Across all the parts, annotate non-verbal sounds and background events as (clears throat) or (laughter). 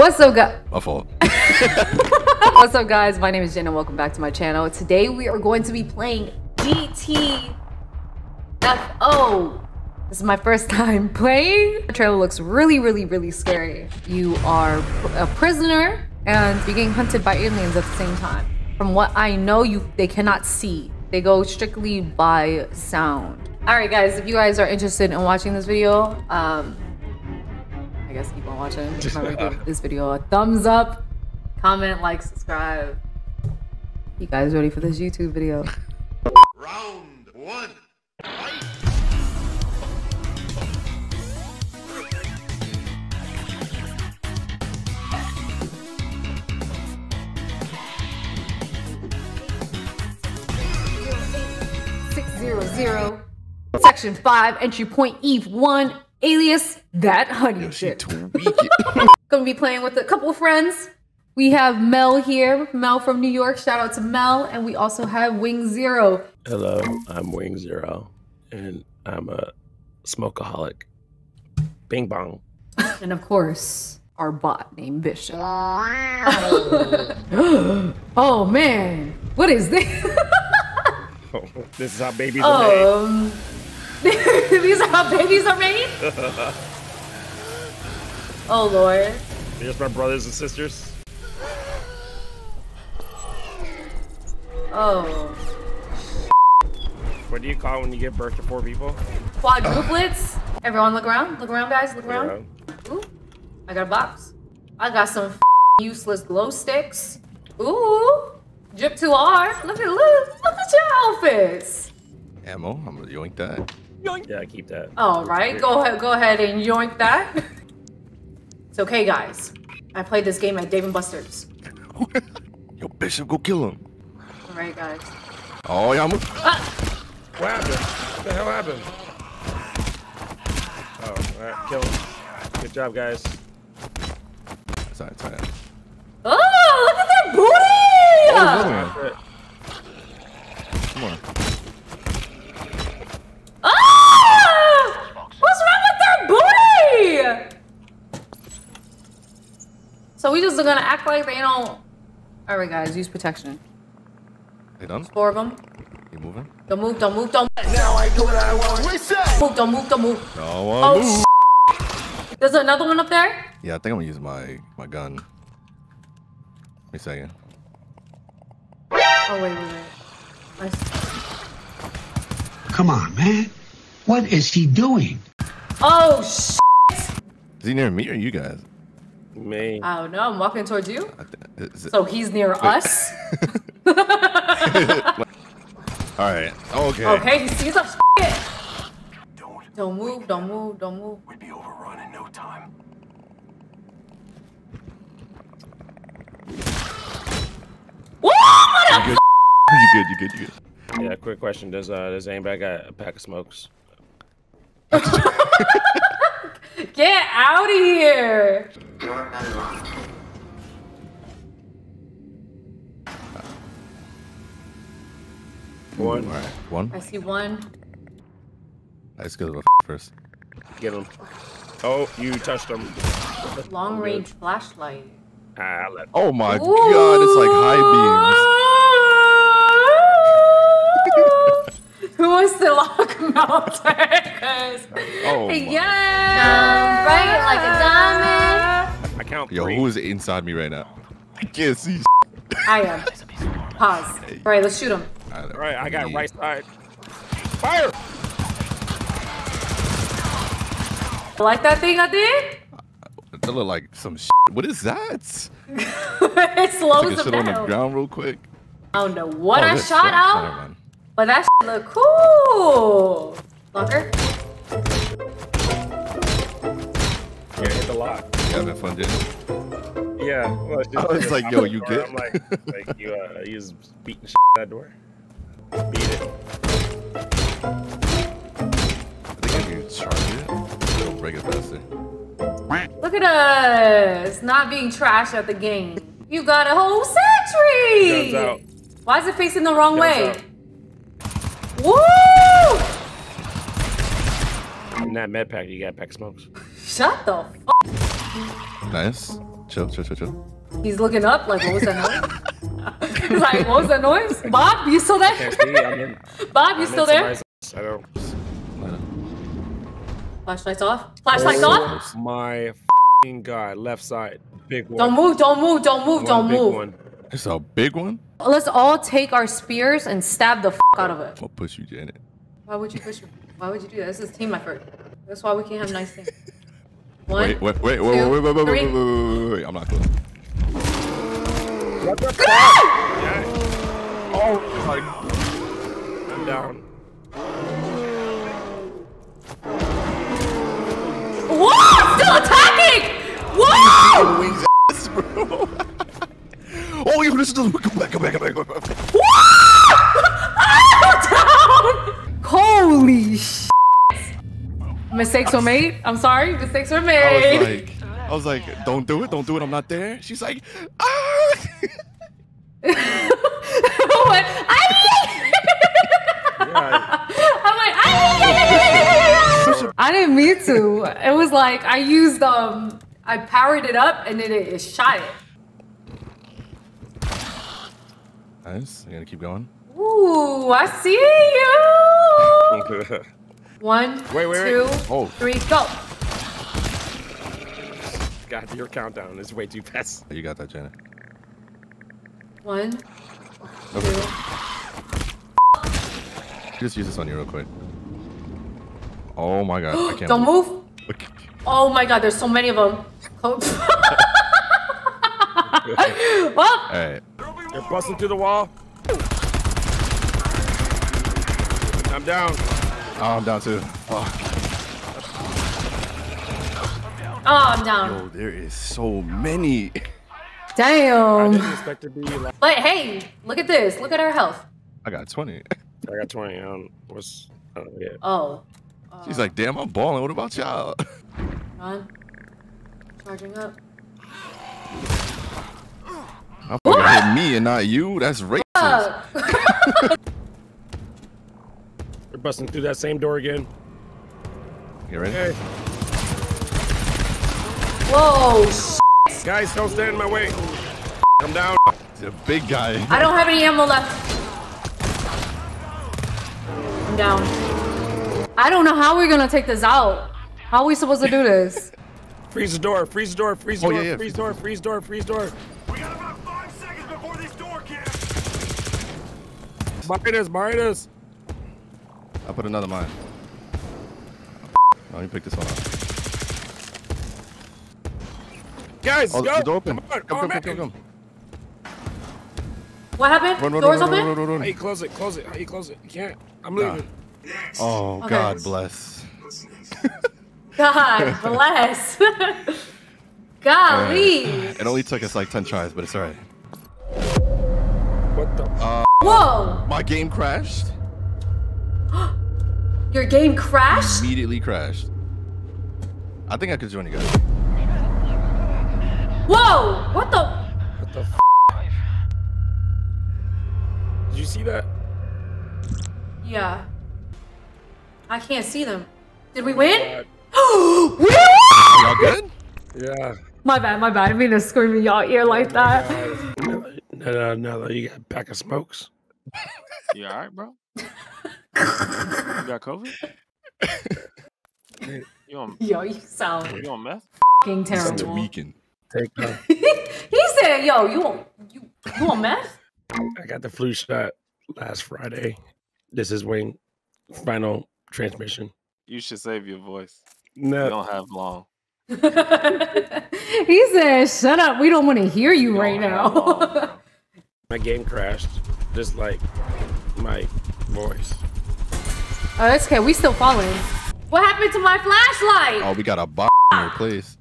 What's up, guys? My fault. (laughs) What's up, guys? My name is Jen, and welcome back to my channel. Today, we are going to be playing GTFO. This is my first time (laughs) playing. The trailer looks really, really, really scary. You are a prisoner, and you're getting hunted by aliens at the same time. From what I know, you they cannot see. They go strictly by sound. All right, guys. If you guys are interested in watching this video, um, I guess keep on watching. (laughs) Remember, give this video a thumbs up, comment, like, subscribe. You guys ready for this YouTube video? (laughs) Round one. Fight! Six zero zero, section five, entry point Eve one, alias that honey She chick. tweaking. (laughs) Gonna be playing with a couple of friends. We have Mel here, Mel from New York. Shout out to Mel, and we also have Wing Zero. Hello, I'm Wing Zero, and I'm a smokeaholic. Bing bong. (laughs) And of course, our bot named Bishop. (laughs) (gasps) oh man, what is this? this is how babies um, are made. (laughs) these are how babies are made. (laughs) oh lord. Here's my brothers and sisters. Oh, What do you call it when you give birth to four people? quadruplets. (sighs) Everyone, look around. Look around, guys. Look around. Ooh, I got a box. I got some useless glow sticks. Ooh, drip 2R. Look at look, look at your outfits. Ammo. I'm gonna yoink that. Yeah, keep that. All right, go ahead, go ahead and yoink that. it's okay, guys. I played this game at Dave and Buster's. Yo, Bishop, go kill him. All right, guys. Oh, yeah, I'm. Ah. What happened? What the hell happened? Oh, alright, kill him. Good job, guys. Sorry, sorry. Oh, look at that booty! Come on. Ah! What's wrong with that booty? So we just are gonna act like they don't. All right, guys, use protection. They done? Four of them. You moving? Don't move, don't move, don't move. Now I do what I want. Reset! move, don't move, don't move. No, Oh, move. There's another one up there. Yeah, I think I'm gonna use my my gun. Wait a second. Oh wait, wait, wait. Come on, man. What is he doing? Oh sh! Is he near me or you guys? Me. I don't know. I'm walking towards you. I thi- is it- So he's near us. (laughs) All right. Okay. Okay, he sees us. Shit. Don't. Don't move, don't move, don't move. We'd be overrun in no time. Woo! (laughs) You good? You good? You good? Yeah, quick question. Does uh does anybody got a pack of smokes? (laughs) (laughs) Get out of here! One. All right. One. I see one. Let's go to the first. Get him. Oh, you touched him. Long range flashlight. Ah, let Oh my god! It's like high beams. Who wants to lock (laughs) mountains? Oh my- yeah! bright like a I count beams. Yo, three. who is inside me right now? I can't see. I am. Pause. Alright, let's shoot him. All All right, I got right side. Fire! Like that thing I did? That look like some. Shit. What is that? (laughs) it Take slows a them shit on the ground real quick. I don't know what Oh, I shot shit. out, Never mind. But that shit look cool. Locker? Yeah, hit the lock. You having fun, Jay? Yeah. Well, it's I was just- like, I'm yo, the you door. good? I'm like, (laughs) like you, uh, you was beating shit at that door. Beat it. I think if you charge it, it'll break it faster. Look at us not being trash at the game. You got a whole sentry. Guns. Why is it facing the wrong Guns way? out. Woo! In that med pack, you got pack of smokes. Shut the f- Nice. Chill, chill, chill, chill. He's looking up like, what was that noise? He's (laughs) like, what was that noise? Bob, you still there? Can't see. I'm in, Bob, you I'm still there? I don't. Flashlights off. Flashlights Oh off. My fing god, left side, big one. Don't move. Don't move. Don't move. One Don't move. One. It's a big one. Let's all take our spears and stab the f out of it. I'll push you, Janet. Why would you push? me? Why would you do that? This is team effort. That's why we can't have nice things. One. Wait, wait, wait, wait, two, wait, wait, wait, wait, three. wait, wait, wait, wait, wait. I'm not close. What the fuck? Yeah. Oh, like, I'm down. You listen to the come back, come back, come back, come back. down! (laughs) Holy sh! Mistakes were made. I'm sorry. Mistakes were made. I was like, I was like, don't do it, don't do it. I'm not there. She's like, ah. (laughs) (laughs) "Ay!" Yeah, I'm like! I didn't mean to. It was like I used um, I powered it up and then it, it shot it. Nice. You gonna keep going. Ooh, I see you. (laughs) One, Wait, wait, two, wait. Oh. three, go. God, your countdown is way too fast. Oh, you got that, Janet. One, Okay. two. Just use this on you real quick. Oh my god, I (gasps) can't. Don't believe- move. Oh my god, there's so many of them. (laughs) (laughs) well, All right. You're busting through the wall. I'm down. Oh, I'm down too. Oh, oh, I'm down. yo, there is so many. I Damn. didn't expect to be like. But hey, look at this. Look at our health. I got 20. I got 20. I don't. What's. I don't get. Oh. She's like, damn, I'm balling. What about y'all? Run. Charging up. I fucking hit me and not you. That's racist. (laughs) We're busting through that same door again. You ready? Hey, whoa. sh- guys, don't stand in my way. I'm down. He's a big guy. I don't have any ammo left. I'm down. I don't know how we're gonna take this out. How are we supposed to do this? (laughs) Freeze the door. Freeze the door. Freeze the Oh, door. yeah, yeah. Freeze door. Freeze door. Freeze the door. We got about five seconds before this door can. Behind us. Behind us. I put another mine. Let me pick this one up. Guys, Oh, go. the door open. Come on. Come, come, come, come, come. What happened? Run, run, Doors run, run, open? run, run, run, How run. you close it? Close it. How you close it? You can't. I'm Nah. leaving. Oh, Okay. God bless. (laughs) God bless. (laughs) Golly. It only took us like 10 tries, but it's all right. What the? Whoa. My game crashed. (gasps) Your game crashed? Immediately crashed. I think I could join you guys. Whoa. What the? What the? F- Did you see that? Yeah. I can't see them. Did we oh win? God. (gasps) we won! Y'all good? Yeah. My bad, my bad. I didn't mean to scream in y'all ear like oh that. No, no, no, you got a pack of smokes. You all right, bro? you got COVID? You on Yo, you sound you on meth? fucking Such a terrible. weekend. Take that. (laughs) he said, "Yo, you on you you want meth?" I got the flu shot last Friday. This is Wayne final transmission. You should save your voice. No, You don't have long. (laughs) he said, "Shut up. We don't want to hear you You right now." (laughs) my game crashed. Just like my voice. oh, that's okay. We still following. What happened to my flashlight? Oh, we got a bomb in your place.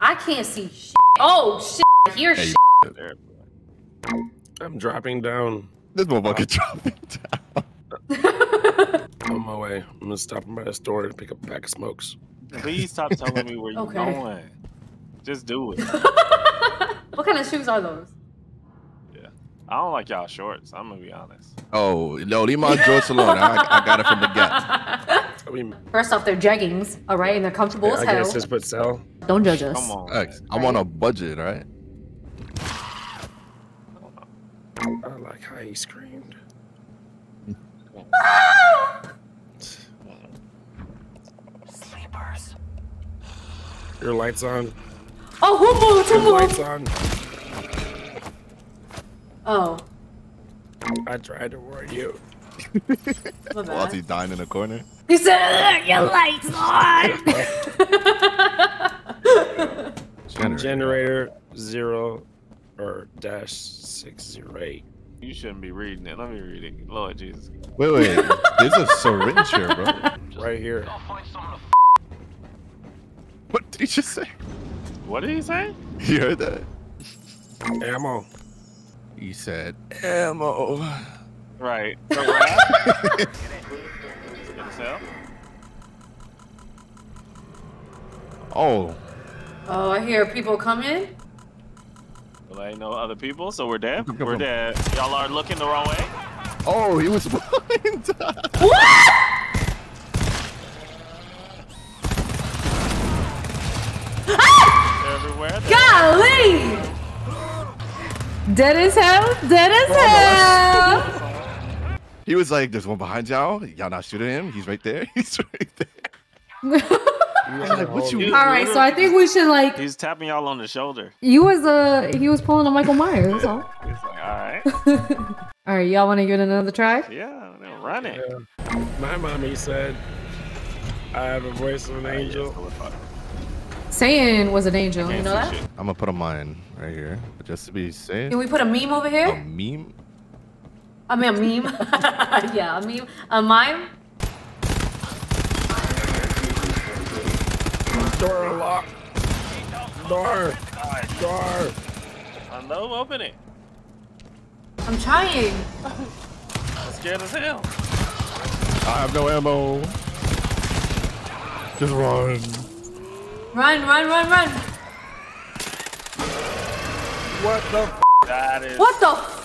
I can't see shit. Oh shit! I hear hey, shit. I'm dropping down This motherfucker (laughs) dropping down. (laughs) on my way. I'm gonna stop by the store to pick up a pack of smokes. Please stop telling me where you're (laughs) Okay. going. Just do it. What kind of shoes are those? I don't like y'all shorts. I'm gonna be honest. Oh, no, leave my shorts alone. I, I got it from the get. I mean, First off, they're jeggings, all right, and they're comfortable I as hell. I guess just put sell. Don't judge us. Come on. X, I'm on a budget, all right? I like how he screamed. Sleepers. Your lights on. Oh, who moved? Who Your lights moved? On. Oh, I tried to warn you. my While he bad. dying in the corner. He said, "Ugh, "Your lights on." Generator. Generator zero or dash six zero eight. You shouldn't be reading it. Let me read it. Lord Jesus. Wait, wait. There's a syringe here, bro. Right here. What did he just say? What did he say? You heard that? Ammo. He said ammo. Right. (laughs) So what happened? Get a? Oh, oh, I hear people coming. Well, I ain't no other people, so we're dead. Come, come, We're come. dead. Y'all are looking the wrong way. oh, he was (laughs) blind. They're everywhere. They're ah! Golly! Dead as hell. Dead as hell. (laughs) he was like, "There's one behind y'all. Y'all not shooting him. He's right there. (laughs) He's right there." (laughs) Like, what you? All right, so I think we should like. He's tapping y'all on the shoulder. You was uh he was pulling a Michael Myers. That's all. He's like, all right. All right, y'all want to give it another try? Yeah, they'll run it. Yeah. My mommy said, I have a voice of an angel. Satan was an angel. You know that? shit. I'm gonna put a mine right here, just to be safe. Can we put a meme over here? A meme. I mean, a meme. (laughs) yeah, a meme. A mime. Door locked. Door. Door. I know, open it. I'm trying. I'm scared as hell. I have no ammo. Just run. Run, run, run, run. What the f- That is What the? F-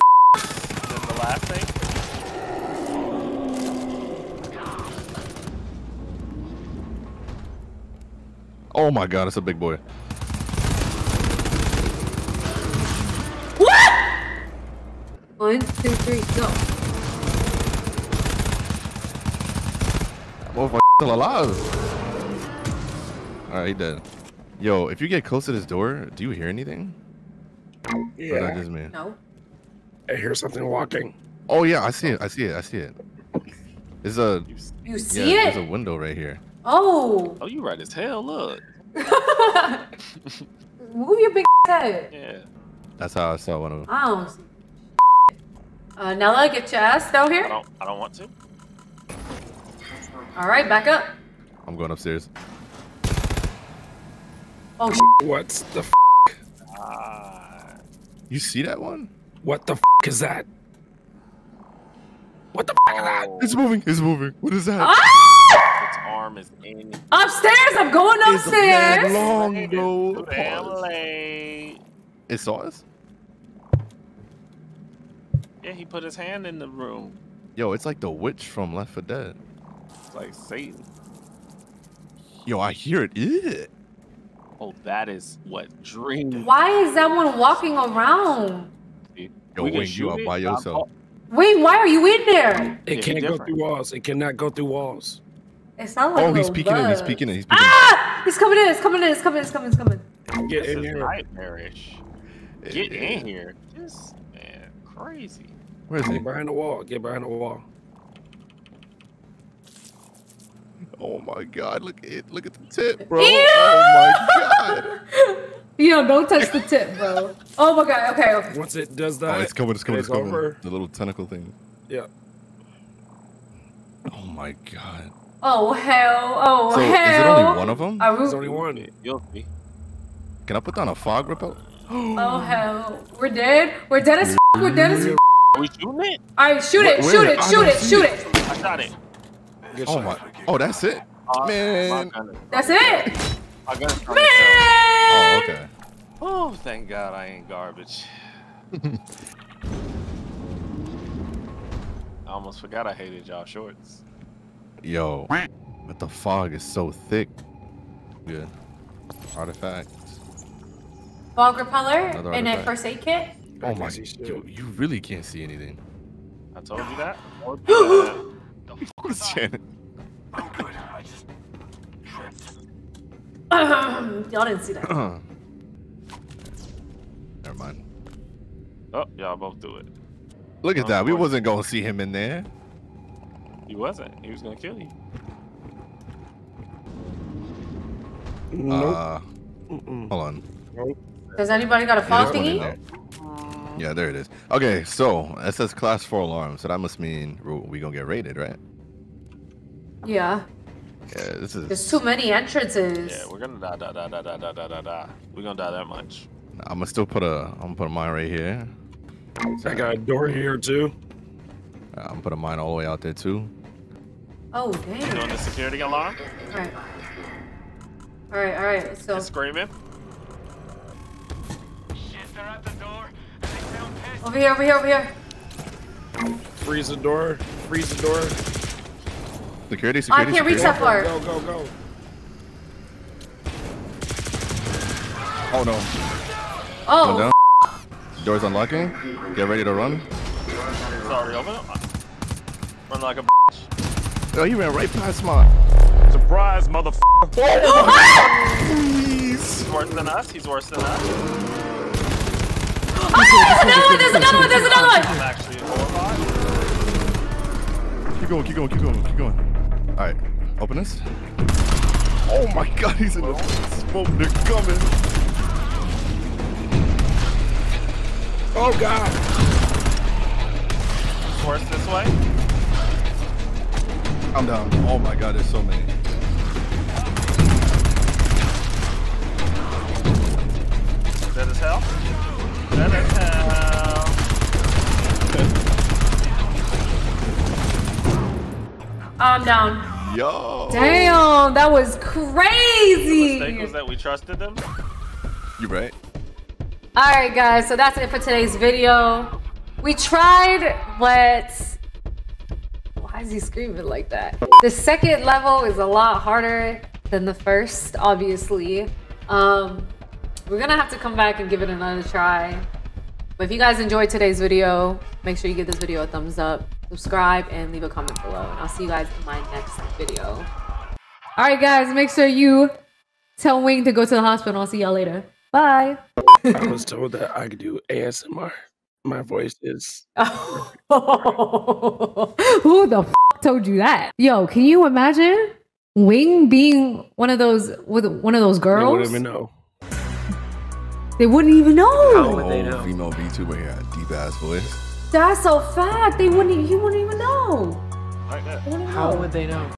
then the last thing. Oh my god, it's a big boy. what? One, two, three, go. Motherfucker still alive. Alright, he dead. Yo, if you get close to this door, do you hear anything? Or is that Yeah. just me? No. I hear something walking. Oh yeah, I see it. I see it. I see it. There's a You s- You yeah, see there's a window right here. Oh. Oh, you right as hell. Look. (laughs) Move your big head. Yeah. That's how I saw one of them. I don't see. Uh, Nella, get your ass down I here. don't. I don't want to. All right, back up. I'm going upstairs. Oh, sh- What's the f-. You see that one? What the f- is that? What the f- is that? Oh, It's moving. It's moving. What is that? ah! its arm is in. Upstairs. I'm going It's upstairs. long, bro. Too damn It saw us? Yeah, he put his hand in the room. Yo, it's like the witch from Left 4 Dead. It's like Satan. Yo, I hear it. Ew. Oh, that is what dream. Why is that one walking around? Yo, We can Wayne, you shoot are by yourself. Wait, why are you in there? It Yeah, can't go through walls. It cannot go through walls. It sounds like Oh, he's little peeking in. He's peeking in. He's peeking Ah! He's coming in. He's coming in. He's coming in. He's coming in. He's coming. He's coming. Get This in here. nightmarish. Get in here. This man, crazy. Where is he? Get behind the wall. Get behind the wall. Oh my god, look at it. Look at the tip, bro. Ew! Oh my god. (laughs) Yo, don't touch the tip, bro. Oh my god. Okay. okay. Once it does Oh, that, it's coming, it's coming, it's coming. over. The little tentacle thing. Yeah. Oh my god. Oh hell. Oh So, is it only one of them? Are we- There's only one. You'll see. Can I put down a fog repel? (gasps) oh hell. We're dead. We're dead as. F- We're dead as. F- Are we shooting it? All right, shoot it. Where- Shoot where? it. Shoot don't it. Shoot it. it. I shot it. Good Oh shot. my. Oh, that's it? Uh, Man. My gun is, That's it. my gun is Man. Oh, okay. Oh, thank God I ain't garbage. (laughs) I almost forgot I hated y'all shorts. Yo. But the fog is so thick. Good. Artifacts. Fog repeller Another and a artifact. first aid kit. Oh my, can't see shit. yo, you really can't see anything. I told you that. I told you that. The fuck is that? Shannon. I'm good. I just tripped. (clears throat) Y'all didn't see that. (clears throat) Never mind. Oh, y'all both do it. Look at Oh, that. We boy. wasn't gonna see him in there. He wasn't. He was gonna kill you. Nope. Uh, Mm-mm. hold on. Nope. Does anybody got a Yeah, fog there's one in thingy? there. Yeah, there it is. Okay, so it says class four alarm, so that must mean we're- we gonna get raided, right? Yeah. Yeah, this is. There's too many entrances. Yeah, we're gonna die, die, die, die, die, die, die, die. We're gonna die that much. I'm gonna still put a. I'm gonna put a mine right here. I got a door here too. I'm gonna put a mine all the way out there too. Oh damn! You doing the security alarm? All right. All right. All right. So. It's screaming. Shit! They're at the door. Over here. Over here. Over here. Freeze the door. Freeze the door. Security, I security, can't reach that far. Go, go, go. Oh no. Oh. One Oh, down. Doors unlocking. Get ready to run. It's already open. Run like a Oh, he ran right past mine. Surprise, motherfucker. (laughs) He's worse than us. He's worse than us. Ah, another one, there's another one, there's another one. I'm actually horrified. Keep going, keep going, keep going, keep going. All right, open this. Oh my God, he's in the smoke. They're coming. Oh God. He's worse this way. I'm down. Oh my God, there's so many. Dead as hell. Dead as hell. I'm down. Yo. Damn, that was Mistake crazy. was that we trusted them. You right? Alright, guys, so that's it for today's video. We tried, but. Why is he screaming like that? The second level is a lot harder than the first, obviously. Um, we're gonna have to come back and give it another try. But if you guys enjoyed today's video, make sure you give this video a thumbs up, subscribe, and leave a comment below. And I'll see you guys in my next video. Alright, guys, make sure you tell Wing to go to the hospital. I'll see y'all later. Bye. I was told that I could do ASMR. My voice is. (laughs) Who the f- told you that? Yo, can you imagine Wing being one of those with one of those girls? girls? wouldn't even know. They wouldn't even know. How would they know? Female VTuber here, deep ass voice. That's so fat. They wouldn't. He wouldn't even know. Know. How would they know?